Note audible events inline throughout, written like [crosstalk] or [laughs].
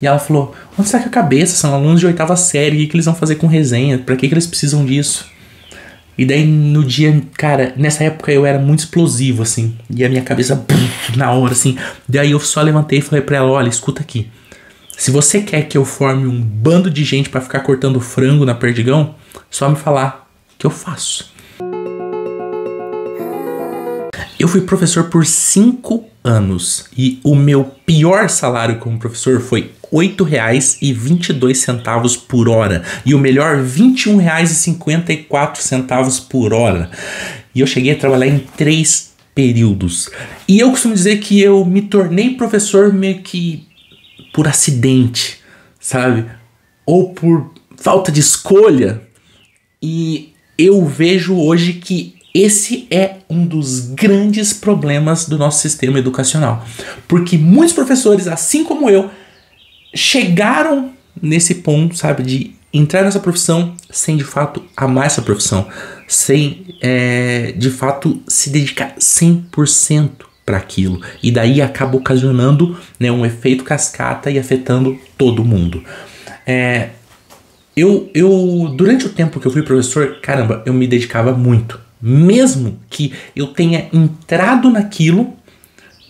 E ela falou: Onde está com a cabeça? São alunos de oitava série, o que, que eles vão fazer com resenha? Pra que, que eles precisam disso? E daí no dia, cara, nessa época eu era muito explosivo, assim. E a minha cabeça, na hora, assim. Daí eu só levantei e falei pra ela: Olha, escuta aqui. Se você quer que eu forme um bando de gente para ficar cortando frango na perdigão, só me falar que eu faço. Eu fui professor por cinco anos e o meu pior salário como professor foi R$ 8,22 por hora e o melhor R$ 21,54 por hora. E eu cheguei a trabalhar em três períodos. E eu costumo dizer que eu me tornei professor meio que por acidente, sabe? Ou por falta de escolha. E eu vejo hoje que esse é um dos grandes problemas do nosso sistema educacional. Porque muitos professores, assim como eu, chegaram nesse ponto, sabe, de entrar nessa profissão sem de fato amar essa profissão, sem é, de fato se dedicar 100% para aquilo. E daí acaba ocasionando né, um efeito cascata e afetando todo mundo. É, eu, eu, durante o tempo que eu fui professor, caramba, eu me dedicava muito mesmo que eu tenha entrado naquilo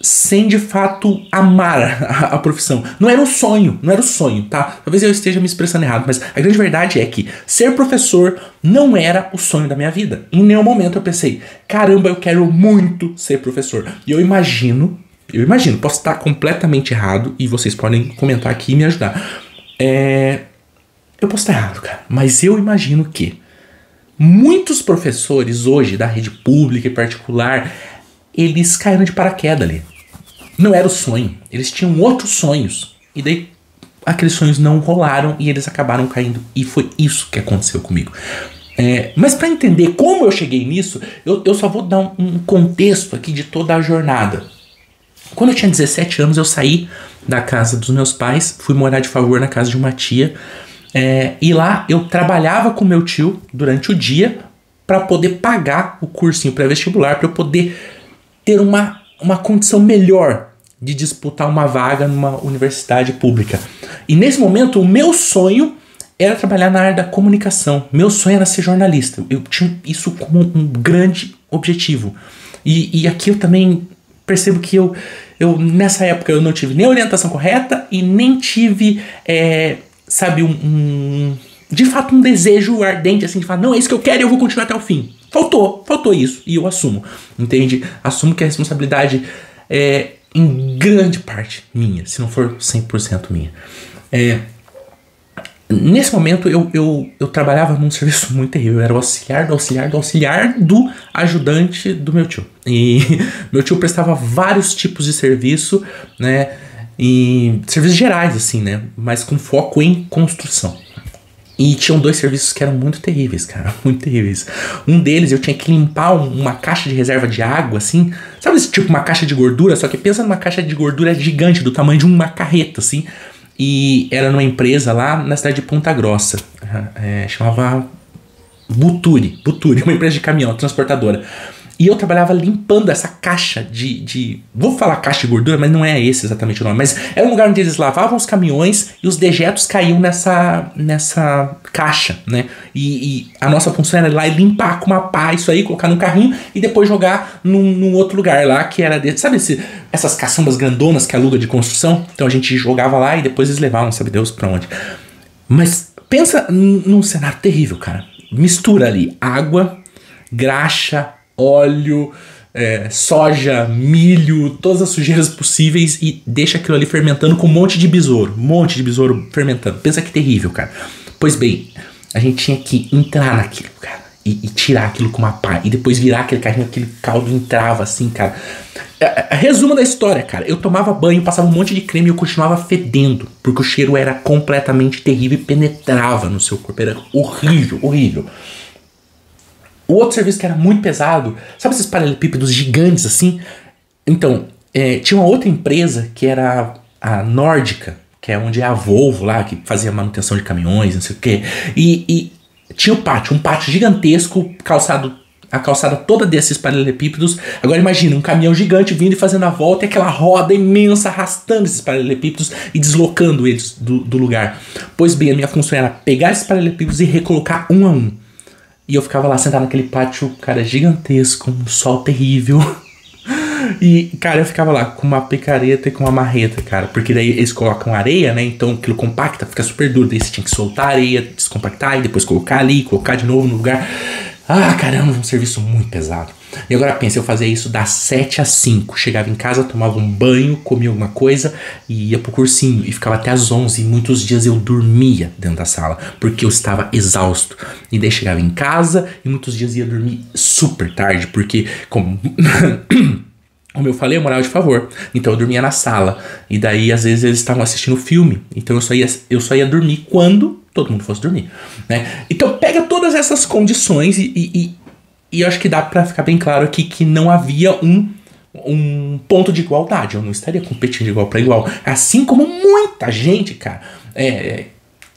sem de fato amar a, a, profissão. Não era um sonho, não era o um sonho, tá? Talvez eu esteja me expressando errado, mas a grande verdade é que ser professor não era o sonho da minha vida. Em nenhum momento eu pensei, caramba, eu quero muito ser professor. E eu imagino, eu imagino, posso estar completamente errado e vocês podem comentar aqui e me ajudar. É, eu posso estar errado, cara, mas eu imagino que Muitos professores hoje da rede pública e particular, eles caíram de paraquedas ali. Não era o sonho, eles tinham outros sonhos. E daí aqueles sonhos não rolaram e eles acabaram caindo. E foi isso que aconteceu comigo. É, mas para entender como eu cheguei nisso, eu, eu só vou dar um, um contexto aqui de toda a jornada. Quando eu tinha 17 anos, eu saí da casa dos meus pais, fui morar de favor na casa de uma tia é, e lá eu trabalhava com meu tio durante o dia para poder pagar o cursinho pré-vestibular, para eu poder ter uma, uma condição melhor de disputar uma vaga numa universidade pública. E nesse momento, o meu sonho era trabalhar na área da comunicação. Meu sonho era ser jornalista. Eu tinha isso como um grande objetivo. E, e aqui eu também percebo que eu, eu, nessa época, eu não tive nem orientação correta e nem tive. É, sabe, um, um, de fato um desejo ardente assim de falar, não, é isso que eu quero e eu vou continuar até o fim. Faltou, faltou isso e eu assumo, entende? Assumo que a responsabilidade é em grande parte minha, se não for 100% minha. É, nesse momento eu, eu, eu trabalhava num serviço [laughs] muito terrível, eu era o auxiliar do auxiliar do auxiliar do ajudante do meu tio. E [laughs] meu tio prestava vários tipos de serviço, né? e serviços gerais, assim, né? Mas com foco em construção. E tinham dois serviços que eram muito terríveis, cara, [laughs] muito terríveis. Um deles eu tinha que limpar uma caixa de reserva de água, assim, sabe esse tipo uma caixa de gordura? Só que pensa numa caixa de gordura gigante, do tamanho de uma carreta, assim. E era numa empresa lá na cidade de Ponta Grossa. É, chamava Buturi, Buturi, [laughs] uma empresa de caminhão, transportadora. E eu trabalhava limpando essa caixa de, de. Vou falar caixa de gordura, mas não é esse exatamente o nome. Mas era um lugar onde eles lavavam os caminhões e os dejetos caíam nessa, nessa caixa, né? E, e a nossa função era ir lá e limpar com uma pá isso aí, colocar no carrinho e depois jogar num, num outro lugar lá que era. De, sabe esse, essas caçambas grandonas que aluga de construção? Então a gente jogava lá e depois eles levavam, sabe Deus pra onde. Mas pensa num cenário terrível, cara. Mistura ali água, graxa, óleo, é, soja, milho, todas as sujeiras possíveis e deixa aquilo ali fermentando com um monte de besouro. Um monte de besouro fermentando. Pensa que terrível, cara. Pois bem, a gente tinha que entrar naquilo, cara. E, e tirar aquilo com uma pá. E depois virar aquele carrinho, aquele caldo entrava assim, cara. É, é, resumo da história, cara. Eu tomava banho, passava um monte de creme e eu continuava fedendo. Porque o cheiro era completamente terrível e penetrava no seu corpo. Era horrível, horrível. O outro serviço que era muito pesado, sabe esses paralelepípedos gigantes assim? Então, é, tinha uma outra empresa que era a Nórdica, que é onde é a Volvo lá, que fazia manutenção de caminhões, não sei o quê. E, e tinha o um pátio, um pátio gigantesco, calçado a calçada toda desses paralelepípedos. Agora imagina um caminhão gigante vindo e fazendo a volta e aquela roda imensa arrastando esses paralelepípedos e deslocando eles do, do lugar. Pois bem, a minha função era pegar esses paralelepípedos e recolocar um a um. E eu ficava lá sentado naquele pátio, cara, gigantesco, um sol terrível. [laughs] E, cara, eu ficava lá com uma picareta e com uma marreta, cara. Porque daí eles colocam areia, né? Então aquilo compacta, fica super duro. Daí você tinha que soltar a areia, descompactar e depois colocar ali, colocar de novo no lugar. Ah, caramba, um serviço muito pesado. E agora pensa, eu fazia isso das 7 às 5. Chegava em casa, tomava um banho, comia alguma coisa e ia pro cursinho. E ficava até às 11. E muitos dias eu dormia dentro da sala, porque eu estava exausto. E daí chegava em casa e muitos dias ia dormir super tarde, porque como. [coughs] Como eu falei, eu morava de favor. Então eu dormia na sala. E daí, às vezes, eles estavam assistindo filme. Então eu só ia, eu só ia dormir quando todo mundo fosse dormir. Né? Então pega todas essas condições e, e, e eu acho que dá para ficar bem claro aqui que não havia um, um ponto de igualdade. Eu não estaria competindo igual para igual. Assim como muita gente, cara, é,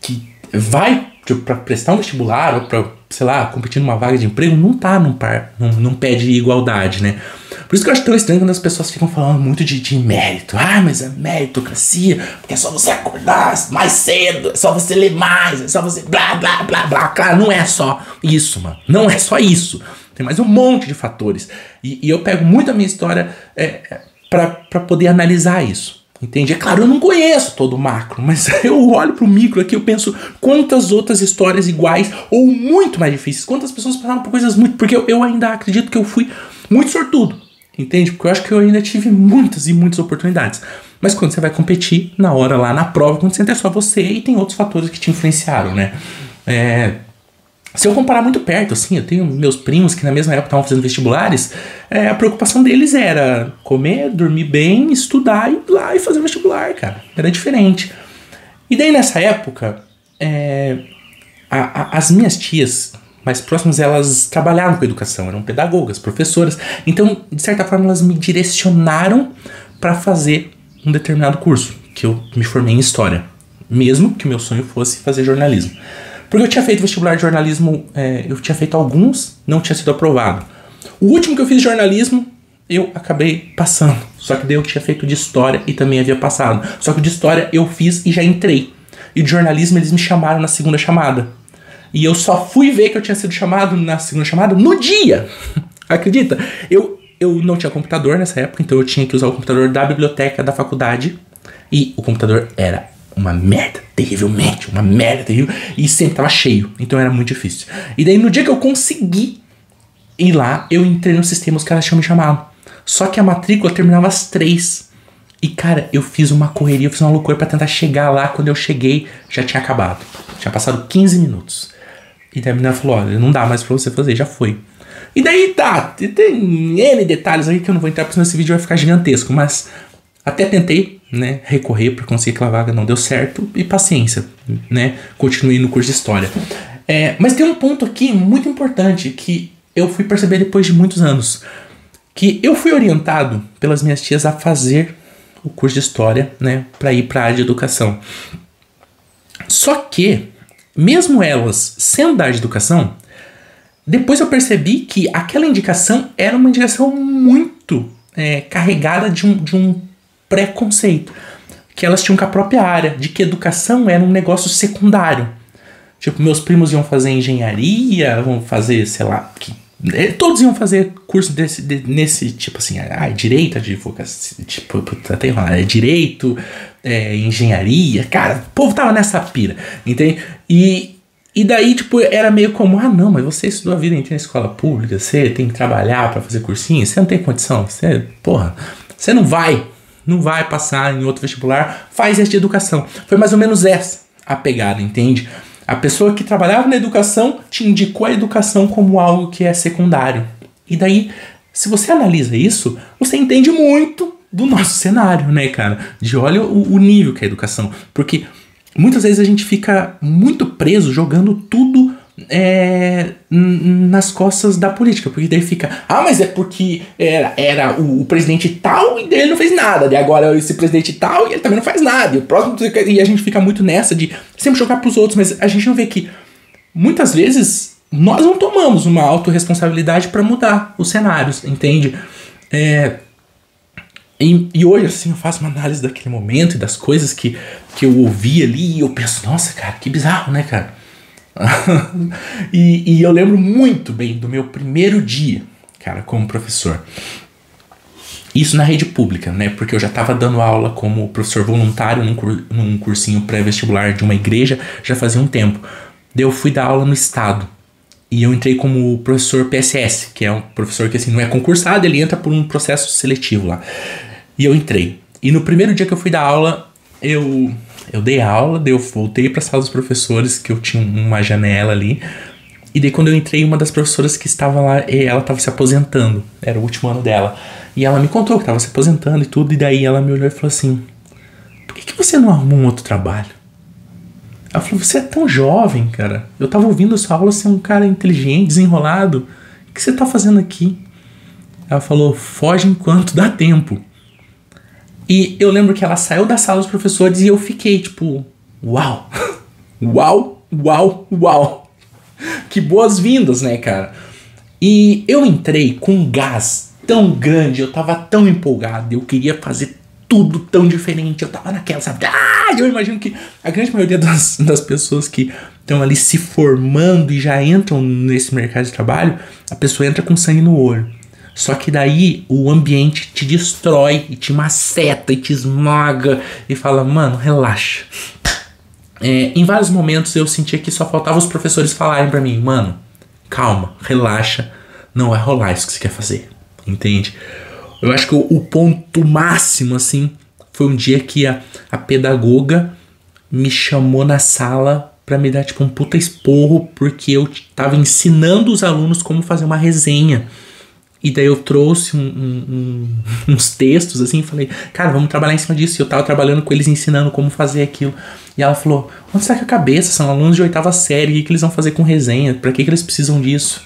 que vai tipo, para prestar um vestibular ou para, sei lá, competir numa vaga de emprego, não tá num, par, num, num pé de igualdade, né? Por isso que eu acho tão estranho quando as pessoas ficam falando muito de, de mérito. Ah, mas é meritocracia, porque é só você acordar mais cedo, é só você ler mais, é só você blá, blá, blá, blá. Claro, não é só isso, mano. Não é só isso. Tem mais um monte de fatores. E, e eu pego muito a minha história é, para poder analisar isso. Entende? É claro, eu não conheço todo o macro, [laughs] mas eu olho pro micro aqui eu penso quantas outras histórias iguais ou muito mais difíceis, quantas pessoas passaram por coisas muito. Porque eu, eu ainda acredito que eu fui muito sortudo. Entende? Porque eu acho que eu ainda tive muitas e muitas oportunidades. Mas quando você vai competir, na hora lá na prova, quando você é só você e tem outros fatores que te influenciaram, né? É, se eu comparar muito perto, assim, eu tenho meus primos que na mesma época estavam fazendo vestibulares, é, a preocupação deles era comer, dormir bem, estudar e ir lá e fazer vestibular, cara. Era diferente. E daí nessa época, é, a, a, as minhas tias, mais próximas, elas trabalhavam com educação, eram pedagogas, professoras. Então, de certa forma, elas me direcionaram para fazer um determinado curso, que eu me formei em história, mesmo que o meu sonho fosse fazer jornalismo. Porque eu tinha feito vestibular de jornalismo, é, eu tinha feito alguns, não tinha sido aprovado. O último que eu fiz de jornalismo, eu acabei passando. Só que daí eu tinha feito de história e também havia passado. Só que de história eu fiz e já entrei. E de jornalismo eles me chamaram na segunda chamada. E eu só fui ver que eu tinha sido chamado na segunda chamada no dia. [laughs] Acredita? Eu, eu não tinha computador nessa época, então eu tinha que usar o computador da biblioteca da faculdade. E o computador era uma merda, terrivelmente, uma merda terrível. E sempre tava cheio, então era muito difícil. E daí no dia que eu consegui ir lá, eu entrei no sistema, os caras tinham me chamado. Só que a matrícula terminava às três. E cara, eu fiz uma correria, eu fiz uma loucura para tentar chegar lá. Quando eu cheguei, já tinha acabado. Tinha passado 15 minutos. E daí a menina falou: olha, não dá mais pra você fazer, já foi. E daí tá, tem N detalhes aí que eu não vou entrar, porque senão esse vídeo vai ficar gigantesco, mas até tentei, né, recorrer para conseguir aquela vaga, não deu certo, e paciência, né, continuei no curso de História. É, mas tem um ponto aqui muito importante que eu fui perceber depois de muitos anos, que eu fui orientado pelas minhas tias a fazer o curso de História, né, para ir para a área de educação. Só que mesmo elas sendo da área de educação, depois eu percebi que aquela indicação era uma indicação muito é, carregada de um, de um preconceito que elas tinham com a própria área, de que educação era um negócio secundário. Tipo, meus primos iam fazer engenharia, vão fazer, sei lá, que é, todos iam fazer curso desse, de, nesse tipo assim, ah, direito, advocacia, tipo, tem lá, é direito, é, engenharia, cara, o povo tava nessa pira, entende? E, e daí, tipo, era meio como, ah, não, mas você estudou a vida inteira na escola pública, você tem que trabalhar para fazer cursinho, você não tem condição, você, porra, você não vai, não vai passar em outro vestibular, faz de educação. Foi mais ou menos essa a pegada, entende? A pessoa que trabalhava na educação te indicou a educação como algo que é secundário. E daí, se você analisa isso, você entende muito do nosso cenário, né, cara? De olha o, o nível que é a educação. Porque muitas vezes a gente fica muito preso jogando tudo é, nas costas da política, porque daí fica, ah, mas é porque era, era o, o, presidente tal e ele não fez nada, e agora esse presidente tal e ele também não faz nada, e o próximo e a gente fica muito nessa de sempre jogar pros outros, mas a gente não vê que muitas vezes nós não tomamos uma autorresponsabilidade para mudar os cenários, entende? É, e, e, hoje, assim, eu faço uma análise daquele momento e das coisas que, que eu ouvi ali e eu penso, nossa, cara, que bizarro, né, cara? [laughs] e, e eu lembro muito bem do meu primeiro dia, cara, como professor. Isso na rede pública, né? Porque eu já estava dando aula como professor voluntário num, cur, num cursinho pré-vestibular de uma igreja já fazia um tempo. Daí eu fui dar aula no estado. E eu entrei como professor PSS, que é um professor que assim não é concursado, ele entra por um processo seletivo lá. E eu entrei. E no primeiro dia que eu fui dar aula, eu eu dei aula, daí eu voltei para a sala dos professores, que eu tinha uma janela ali. E daí quando eu entrei, uma das professoras que estava lá, ela estava se aposentando. Era o último ano dela. E ela me contou que estava se aposentando e tudo, e daí ela me olhou e falou assim: "Por que, que você não arruma um outro trabalho?" Ela falou: "Você é tão jovem, cara. Eu tava ouvindo sua aula, você é um cara inteligente, desenrolado. O que você tá fazendo aqui?" Ela falou: "Foge enquanto dá tempo." E eu lembro que ela saiu da sala dos professores e eu fiquei tipo, uau, [laughs] uau, uau, uau. Que boas-vindas, né, cara? E eu entrei com um gás tão grande, eu tava tão empolgado, eu queria fazer tudo tão diferente, eu tava naquela, sabe? Ah, eu imagino que a grande maioria das, das pessoas que estão ali se formando e já entram nesse mercado de trabalho, a pessoa entra com sangue no olho. Só que daí o ambiente te destrói e te maceta e te esmaga e fala, mano, relaxa. É, em vários momentos eu sentia que só faltava os professores falarem para mim, mano, calma, relaxa, não vai rolar isso que você quer fazer, entende? Eu acho que o, o ponto máximo, assim, foi um dia que a, a pedagoga me chamou na sala para me dar tipo um puta esporro porque eu tava ensinando os alunos como fazer uma resenha e daí eu trouxe um, um, um, [laughs] uns textos assim, falei, cara, vamos trabalhar em cima disso. E eu tava trabalhando com eles ensinando como fazer aquilo. E ela falou: onde está que a cabeça? São alunos de oitava série, o que, que eles vão fazer com resenha? Pra que, que eles precisam disso?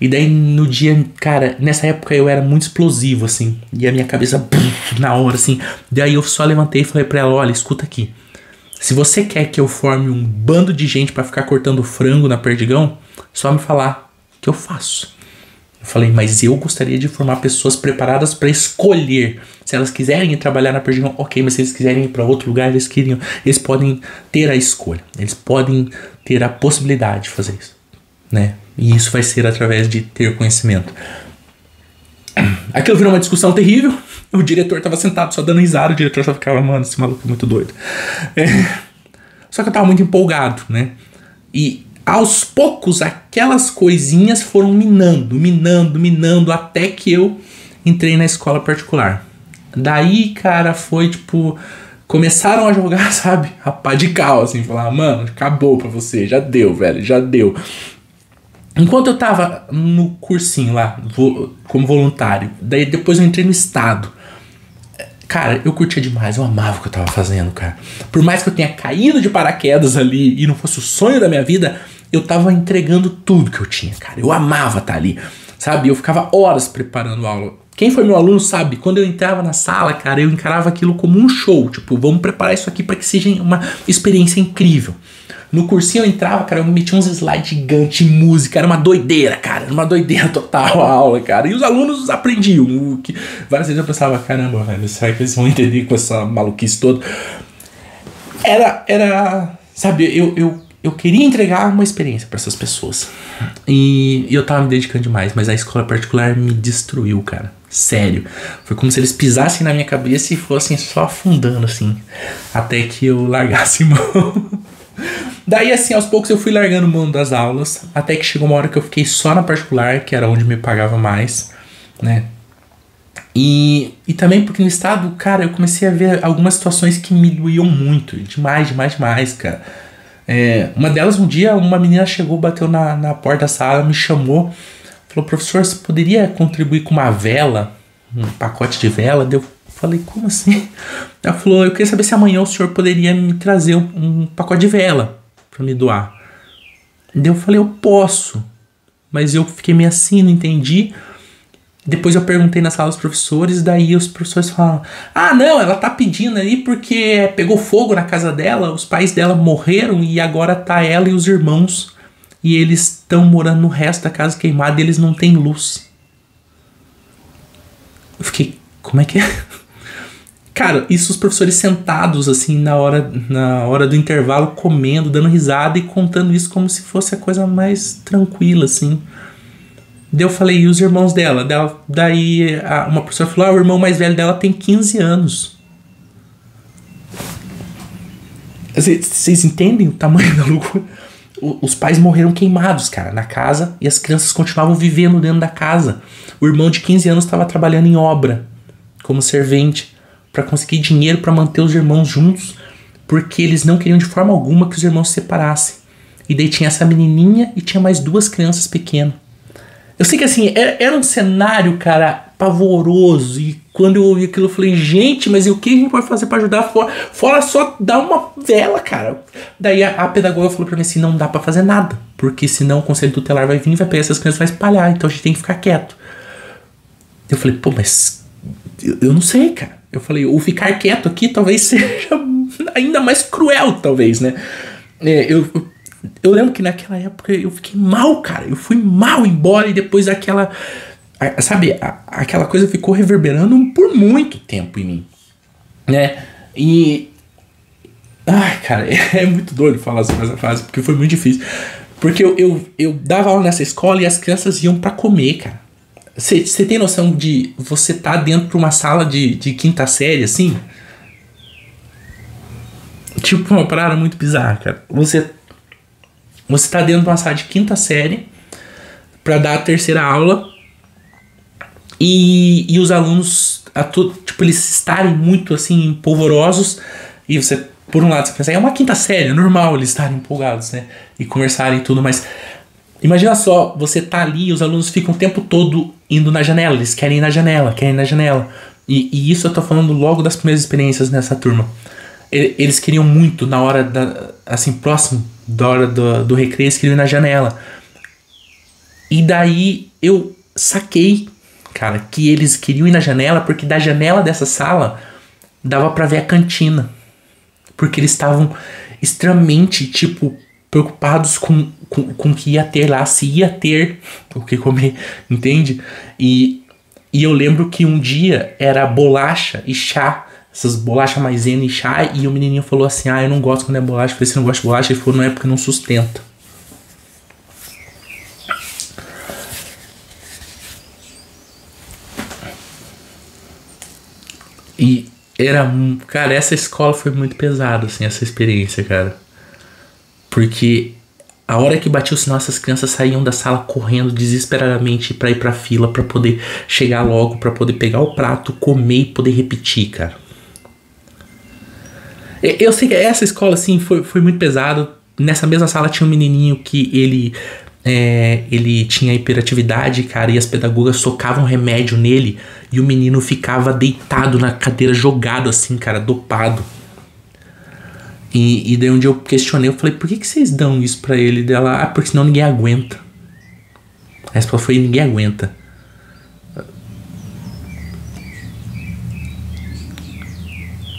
E daí no dia, cara, nessa época eu era muito explosivo, assim. E a minha cabeça, na hora, assim. Daí eu só levantei e falei pra ela: olha, escuta aqui. Se você quer que eu forme um bando de gente para ficar cortando frango na perdigão, só me falar que eu faço. Eu falei, mas eu gostaria de formar pessoas preparadas para escolher. Se elas quiserem ir trabalhar na Perdigão, ok, mas se eles quiserem ir para outro lugar, eles queriam. Eles podem ter a escolha. Eles podem ter a possibilidade de fazer isso. Né? E isso vai ser através de ter conhecimento. Aquilo virou uma discussão terrível. O diretor estava sentado só dando risada. O diretor só ficava, mano, esse maluco é muito doido. É. Só que eu tava muito empolgado, né? E aos poucos aquelas coisinhas foram minando, minando, minando até que eu entrei na escola particular. Daí, cara, foi tipo começaram a jogar, [laughs] sabe, pá de cal, assim, falar, mano, acabou pra você, já deu, velho, já deu. Enquanto eu tava no cursinho lá, como voluntário, daí depois eu entrei no estado. Cara, eu curtia demais, eu amava o que eu tava fazendo, cara. Por mais que eu tenha caído de paraquedas ali e não fosse o sonho da minha vida, eu tava entregando tudo que eu tinha, cara. Eu amava estar tá ali, sabe? Eu ficava horas preparando a aula. Quem foi meu aluno sabe, quando eu entrava na sala, cara, eu encarava aquilo como um show. Tipo, vamos preparar isso aqui para que seja uma experiência incrível. No cursinho eu entrava, cara, eu metia uns slides gigantes, música, era uma doideira, cara, era uma doideira [laughs] total a aula, cara. E os alunos aprendiam. O que... Várias vezes eu pensava, caramba, velho, será que eles vão entender com essa maluquice toda? Era, era, sabe, eu, eu eu queria entregar uma experiência para essas pessoas. E, e, eu tava me dedicando demais, mas a escola particular me destruiu, cara. Sério. Foi como se eles pisassem na minha cabeça e fossem só afundando, assim. Até que eu largasse [laughs] mão. Daí, assim, aos poucos eu fui largando mão das aulas. Até que chegou uma hora que eu fiquei só na particular, que era onde me pagava mais, né? E, e também porque no estado, cara, eu comecei a ver algumas situações que me doíam muito. Demais, demais, demais, cara é, uma delas, um dia, uma menina chegou, bateu na, na porta da sala, me chamou, falou: professor, você poderia contribuir com uma vela, um pacote de vela? Eu falei: como assim? Ela falou: eu queria saber se amanhã o senhor poderia me trazer um, um pacote de vela para me doar. eu falei: eu posso, mas eu fiquei meio assim, não entendi. Depois eu perguntei na sala dos professores, daí os professores falam: Ah, não, ela tá pedindo aí porque pegou fogo na casa dela, os pais dela morreram e agora tá ela e os irmãos e eles estão morando no resto da casa queimada e eles não têm luz. Eu fiquei, como é que é? [laughs] Cara, isso os professores sentados assim na hora, na hora do intervalo, comendo, dando risada e contando isso como se fosse a coisa mais tranquila, assim. Daí eu falei, e os irmãos dela? daí uma professora falou: ah, o irmão mais velho dela tem 15 anos. Vocês entendem o tamanho [laughs] da loucura? Os pais morreram queimados, cara, na casa e as crianças continuavam vivendo dentro da casa. O irmão de 15 anos estava trabalhando em obra como servente para conseguir dinheiro para manter os irmãos juntos, porque eles não queriam de forma alguma que os irmãos se separassem. E daí tinha essa menininha e tinha mais duas crianças pequenas. Eu sei que assim, era, era um cenário, cara, pavoroso. E quando eu ouvi aquilo, eu falei, gente, mas e o que a gente pode fazer para ajudar? Fora, fora só dar uma vela, cara. Daí a, a pedagoga falou para mim assim: não dá para fazer nada. Porque senão o conselho tutelar vai vir, vai pegar essas crianças e vai espalhar. Então a gente tem que ficar quieto. Eu falei, pô, mas eu, eu não sei, cara. Eu falei, o ficar quieto aqui talvez [laughs] seja ainda mais cruel, talvez, né? É, eu, eu, lembro que naquela época eu fiquei mal, cara. Eu fui mal embora e depois daquela. Sabe, a, aquela coisa ficou reverberando por muito tempo em mim, né? E. Ai, cara, é, [laughs] é muito doido falar sobre essa fase, porque foi muito difícil. Porque eu, eu, eu dava aula nessa escola e as crianças iam para comer, cara. Você tem noção de você tá dentro de uma sala de, de quinta série, assim? Tipo uma parada muito bizarra, cara. Você, você tá dentro de uma sala de quinta série para dar a terceira aula e, e os alunos, a tu, tipo, eles estarem muito assim, polvorosos e você, por um lado, você pensa, é uma quinta série, é normal eles estarem empolgados, né? E conversarem e tudo, mas Imagina só, você tá ali e os alunos ficam o tempo todo indo na janela, eles querem ir na janela, querem ir na janela. E, e isso eu tô falando logo das primeiras experiências nessa turma. Eles queriam muito, na hora da. assim, próximo da hora do, do recreio, ir na janela. E daí eu saquei, cara, que eles queriam ir na janela porque da janela dessa sala dava para ver a cantina. Porque eles estavam extremamente, tipo, preocupados com, com, com o que ia ter lá, se ia ter o que comer, entende? E, e eu lembro que um dia era bolacha e chá, essas bolachas maisena e chá, e o menininho falou assim: Ah, eu não gosto quando é bolacha, eu falei: Você não gosta de bolacha? Ele falou: Não é porque não sustenta. E era. Cara, essa escola foi muito pesada, assim, essa experiência, cara. Porque a hora que batia o sinal, essas crianças saíam da sala correndo desesperadamente para ir pra fila para poder chegar logo, para poder pegar o prato, comer e poder repetir, cara. Eu sei que essa escola, assim, foi, foi muito pesado. Nessa mesma sala tinha um menininho que ele é, ele tinha hiperatividade, cara, e as pedagogas socavam remédio nele e o menino ficava deitado na cadeira, jogado assim, cara, dopado. E, e daí um dia eu questionei, eu falei, por que, que vocês dão isso pra ele? Dela, ah, porque senão ninguém aguenta. A resposta foi, ninguém aguenta.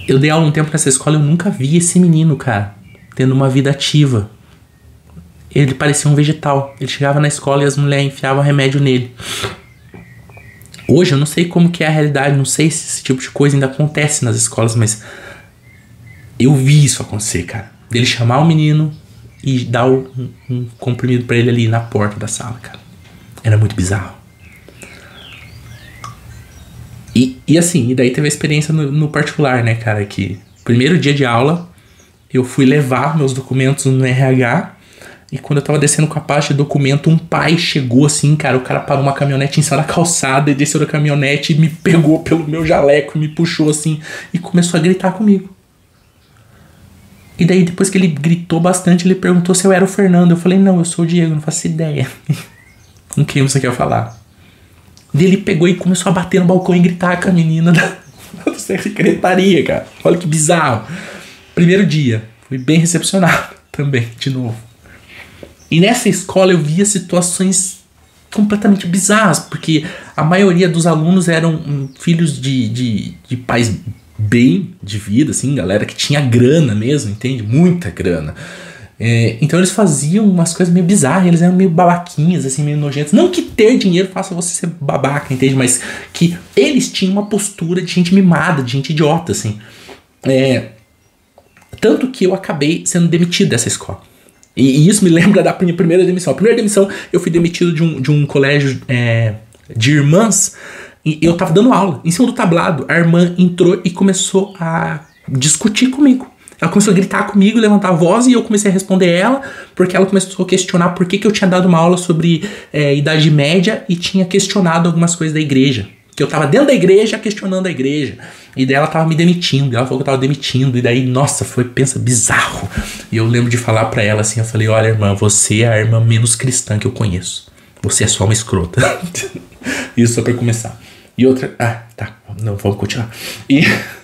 Eu dei aula um tempo nessa escola eu nunca vi esse menino, cara, tendo uma vida ativa. Ele parecia um vegetal. Ele chegava na escola e as mulheres enfiavam remédio nele. Hoje eu não sei como que é a realidade, não sei se esse tipo de coisa ainda acontece nas escolas, mas eu vi isso acontecer, cara. Dele chamar o menino e dar um, um comprimido para ele ali na porta da sala, cara. Era muito bizarro. E, e assim, e daí teve a experiência no, no particular, né, cara? Que primeiro dia de aula, eu fui levar meus documentos no RH. E quando eu tava descendo com a pasta de documento, um pai chegou assim, cara. O cara parou uma caminhonete em cima da calçada e desceu da caminhonete e me pegou pelo meu jaleco, me puxou assim e começou a gritar comigo. E daí, depois que ele gritou bastante, ele perguntou se eu era o Fernando. Eu falei, não, eu sou o Diego, não faço ideia. [laughs] Com quem você quer falar? E ele pegou e começou a bater no balcão e gritar com a menina da, [laughs] da secretaria, cara. Olha que bizarro. Primeiro dia, fui bem recepcionado [laughs] também, de novo. E nessa escola eu via situações completamente bizarras, porque a maioria dos alunos eram hum, filhos de, de, de pais bem de vida, assim, galera que tinha grana mesmo, entende? Muita grana. É, então eles faziam umas coisas meio bizarras, eles eram meio babaquinhas, assim, meio nojentos. Não que ter dinheiro faça você ser babaca, entende? Mas que eles tinham uma postura de gente mimada, de gente idiota, assim. É, tanto que eu acabei sendo demitido dessa escola. E, e, isso me [laughs] lembra da minha primeira demissão. A primeira demissão eu fui demitido de um, de um colégio é, de irmãs e eu tava dando aula em cima do tablado. A irmã entrou e começou a discutir comigo. Ela começou a gritar comigo, levantar a voz e eu comecei a responder ela, porque ela começou a questionar por que, que eu tinha dado uma aula sobre é, Idade Média e tinha questionado algumas coisas da igreja. Que eu tava dentro da igreja questionando a igreja. E daí ela tava me demitindo. Ela falou que eu tava demitindo. E daí, nossa, foi, pensa, bizarro. E eu lembro de falar para ela assim: eu falei, olha, irmã, você é a irmã menos cristã que eu conheço. Você é só uma escrota. [laughs] Isso só pra começar. E outra. Ah, tá. Não, vamos continuar. E. [laughs]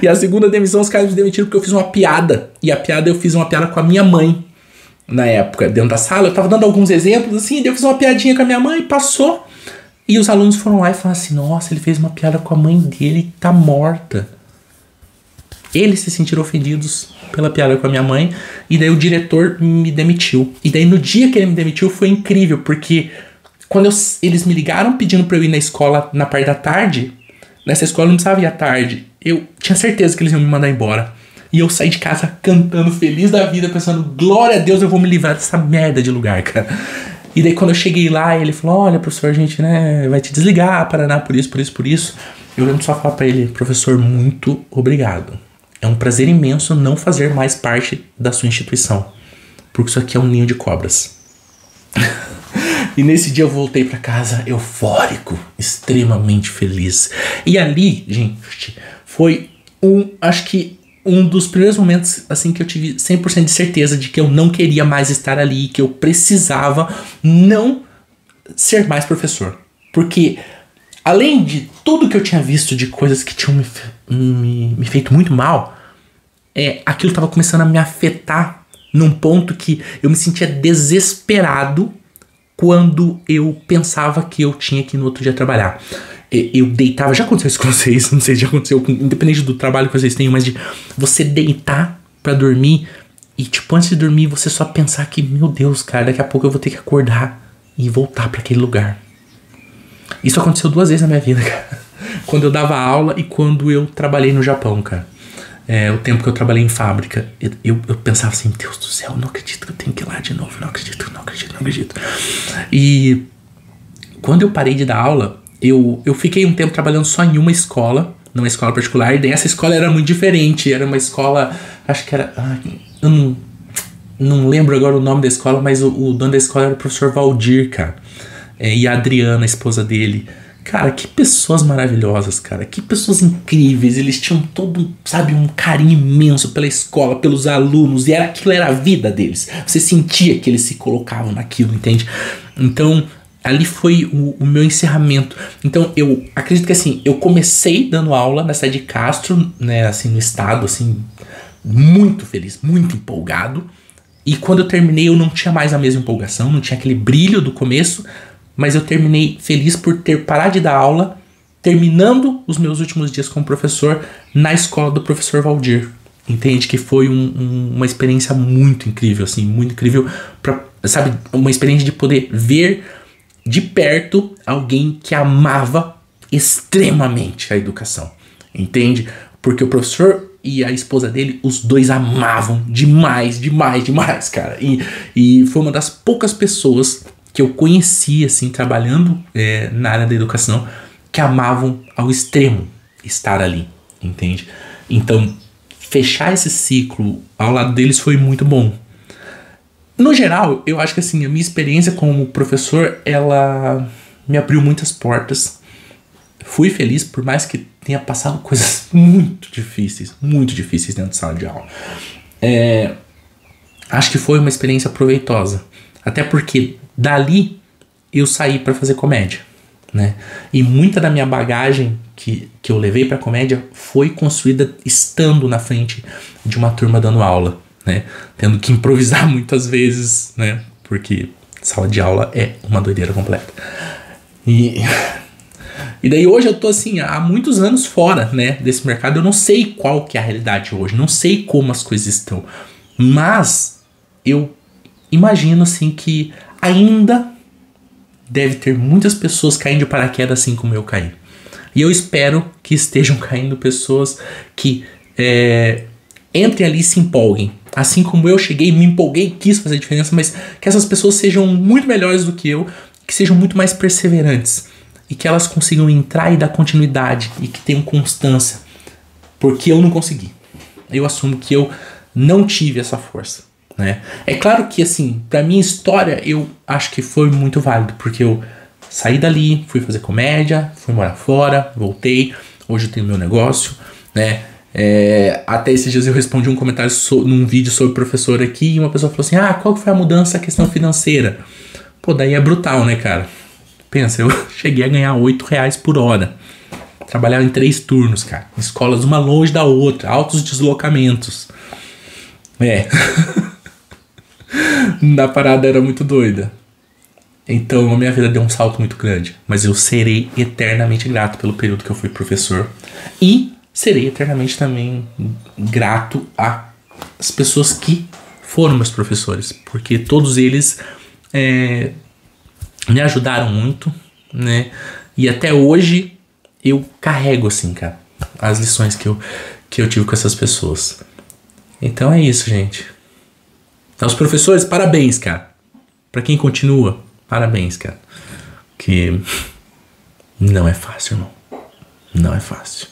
e a segunda demissão, os caras me demitiram porque eu fiz uma piada. E a piada eu fiz uma piada com a minha mãe. Na época, dentro da sala, eu tava dando alguns exemplos assim, eu fiz uma piadinha com a minha mãe passou. E os alunos foram lá e falaram assim: Nossa, ele fez uma piada com a mãe dele tá morta. Eles se sentiram ofendidos pela piada com a minha mãe. E daí o diretor me demitiu. E daí no dia que ele me demitiu foi incrível, porque quando eu, eles me ligaram pedindo pra eu ir na escola na parte da tarde, nessa escola eu não precisava ir à tarde. Eu tinha certeza que eles iam me mandar embora. E eu saí de casa cantando feliz da vida, pensando, glória a Deus, eu vou me livrar dessa merda de lugar, [laughs] cara. E daí quando eu cheguei lá, ele falou: Olha, professor, a gente né, vai te desligar, Paraná, por isso, por isso, por isso. Eu lembro só falar pra ele: Professor, muito obrigado. É um prazer imenso não fazer mais parte da sua instituição. Porque isso aqui é um ninho de cobras. [laughs] e nesse dia eu voltei para casa eufórico, extremamente feliz. E ali, gente, foi um, acho que um dos primeiros momentos assim que eu tive 100% de certeza de que eu não queria mais estar ali, que eu precisava não ser mais professor. Porque além de tudo que eu tinha visto de coisas que tinham me, me, me feito muito mal, é, aquilo estava começando a me afetar num ponto que eu me sentia desesperado quando eu pensava que eu tinha que no outro dia trabalhar eu deitava, já aconteceu isso com vocês, [laughs] não sei se já aconteceu, independente do trabalho que vocês tenham, mas de você deitar para dormir e, tipo, antes de dormir, você só pensar que, meu Deus, cara, daqui a pouco eu vou ter que acordar e voltar para aquele lugar. Isso aconteceu duas vezes na minha vida, [laughs] cara. Quando eu dava aula e quando eu trabalhei no Japão, cara. É, o tempo que eu trabalhei em fábrica, eu, eu pensava assim, Deus do céu, não acredito que eu tenho que ir lá de novo, não acredito, não acredito, não acredito. E quando eu parei de dar aula, eu, eu fiquei um tempo trabalhando só em uma escola, numa escola particular, e daí essa escola era muito diferente. Era uma escola, acho que era. Ah, eu não, não lembro agora o nome da escola, mas o, o dono da escola era o professor Valdir, cara. É, e a Adriana, a esposa dele. Cara, que pessoas maravilhosas, cara. Que pessoas incríveis. Eles tinham todo, sabe, um carinho imenso pela escola, pelos alunos. E era aquilo era a vida deles. Você sentia que eles se colocavam naquilo, entende? Então, ali foi o, o, meu encerramento. Então eu acredito que assim, eu comecei dando aula na cidade de Castro, né, assim, no estado, assim, muito feliz, muito empolgado. E quando eu terminei, eu não tinha mais a mesma empolgação, não tinha aquele brilho do começo, mas eu terminei feliz por ter parado de dar aula, terminando os meus últimos dias como professor na escola do professor Valdir. Entende que foi um, um, uma experiência muito incrível, assim, muito incrível, pra, sabe, uma experiência de poder ver de perto alguém que amava extremamente a educação. Entende? Porque o professor e a esposa dele, os dois amavam demais, demais, demais, cara. E, e foi uma das poucas pessoas que eu conheci, assim, trabalhando é, na área da educação, que amavam ao extremo estar ali, entende? Então, fechar esse ciclo ao lado deles foi muito bom. No geral, eu acho que assim, a minha experiência como professor, ela me abriu muitas portas. Fui feliz, por mais que tenha passado coisas [laughs] muito difíceis, muito difíceis dentro de sala de aula. É, acho que foi uma experiência proveitosa. Até porque dali eu saí para fazer comédia, né? E muita da minha bagagem que, que eu levei para comédia foi construída estando na frente de uma turma dando aula né? Tendo que improvisar [laughs] muitas vezes, né? Porque sala de aula é uma doideira completa. E, [laughs] e daí hoje eu tô assim, há muitos anos fora, né, desse mercado. Eu não sei qual que é a realidade hoje, não sei como as coisas estão. Mas eu imagino assim que ainda deve ter muitas pessoas caindo de paraquedas assim como eu caí. E eu espero que estejam [laughs] caindo pessoas que é, entrem ali e se empolguem. Assim como eu cheguei, me empolguei, quis fazer diferença, mas que essas pessoas sejam muito melhores do que eu, que sejam muito mais perseverantes e que elas consigam entrar e dar continuidade e que tenham constância, porque eu não consegui. Eu assumo que eu não tive essa força. Né? É claro que, assim, pra minha história, eu acho que foi muito válido, porque eu saí dali, fui fazer comédia, fui morar fora, voltei, hoje eu tenho meu negócio, né? É, até esses dias eu respondi um comentário so, num vídeo sobre professor aqui e uma pessoa falou assim: Ah, qual foi a mudança, a questão financeira? Pô, daí é brutal, né, cara? Pensa, eu [laughs] cheguei a ganhar 8 reais por hora. Trabalhava em três turnos, cara. Escolas uma longe da outra, altos deslocamentos. É. [laughs] Na parada era muito doida. Então a minha vida deu um salto muito grande. Mas eu serei eternamente grato pelo período que eu fui professor. E serei eternamente também grato às pessoas que foram meus professores. Porque todos eles é, me ajudaram muito, né? E até hoje eu carrego, assim, cara, as lições que eu, que eu tive com essas pessoas. Então é isso, gente. Então, os professores, parabéns, cara. Para quem continua, parabéns, cara. Que não é fácil, irmão. Não é fácil.